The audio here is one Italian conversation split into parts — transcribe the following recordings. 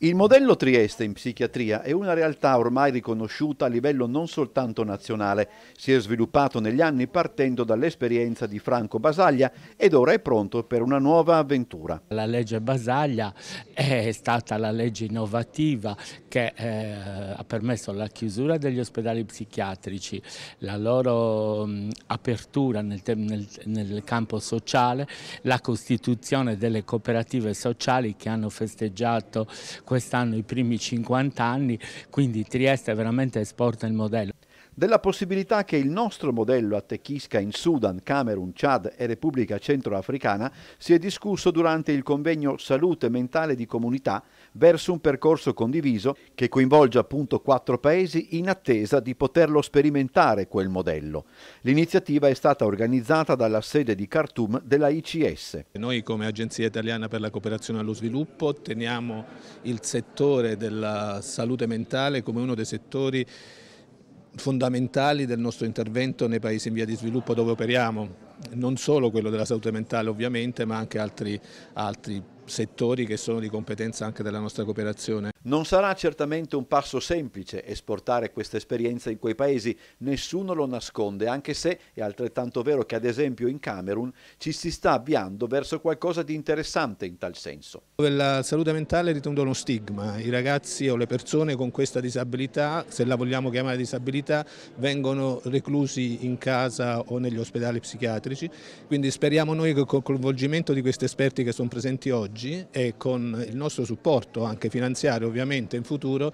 Il modello Trieste in psichiatria è una realtà ormai riconosciuta a livello non soltanto nazionale. Si è sviluppato negli anni partendo dall'esperienza di Franco Basaglia ed ora è pronto per una nuova avventura. La legge Basaglia è stata la legge innovativa che eh, ha permesso la chiusura degli ospedali psichiatrici, la loro mh, apertura nel, nel, nel campo sociale, la costituzione delle cooperative sociali che hanno festeggiato quest'anno i primi 50 anni, quindi Trieste veramente esporta il modello della possibilità che il nostro modello attecchisca in Sudan, Camerun, Chad e Repubblica Centroafricana si è discusso durante il convegno Salute mentale di comunità verso un percorso condiviso che coinvolge appunto quattro paesi in attesa di poterlo sperimentare quel modello. L'iniziativa è stata organizzata dalla sede di Khartoum della ICS. Noi come Agenzia Italiana per la Cooperazione allo Sviluppo teniamo il settore della salute mentale come uno dei settori fondamentali del nostro intervento nei paesi in via di sviluppo dove operiamo, non solo quello della salute mentale ovviamente ma anche altri, altri settori che sono di competenza anche della nostra cooperazione. Non sarà certamente un passo semplice esportare questa esperienza in quei paesi, nessuno lo nasconde, anche se è altrettanto vero che ad esempio in Camerun ci si sta avviando verso qualcosa di interessante in tal senso. La salute mentale ritenuta uno stigma, i ragazzi o le persone con questa disabilità, se la vogliamo chiamare disabilità, vengono reclusi in casa o negli ospedali psichiatrici, quindi speriamo noi che col coinvolgimento di questi esperti che sono presenti oggi e con il nostro supporto anche finanziario ovviamente in futuro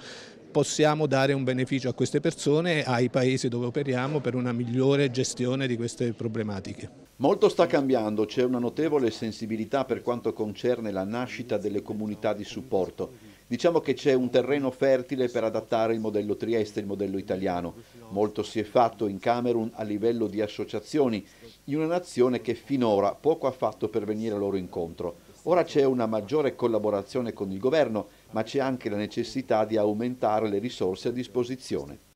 possiamo dare un beneficio a queste persone e ai paesi dove operiamo per una migliore gestione di queste problematiche. Molto sta cambiando, c'è una notevole sensibilità per quanto concerne la nascita delle comunità di supporto. Diciamo che c'è un terreno fertile per adattare il modello Trieste, il modello italiano. Molto si è fatto in Camerun a livello di associazioni, in una nazione che finora poco ha fatto per venire loro incontro. Ora c'è una maggiore collaborazione con il governo, ma c'è anche la necessità di aumentare le risorse a disposizione.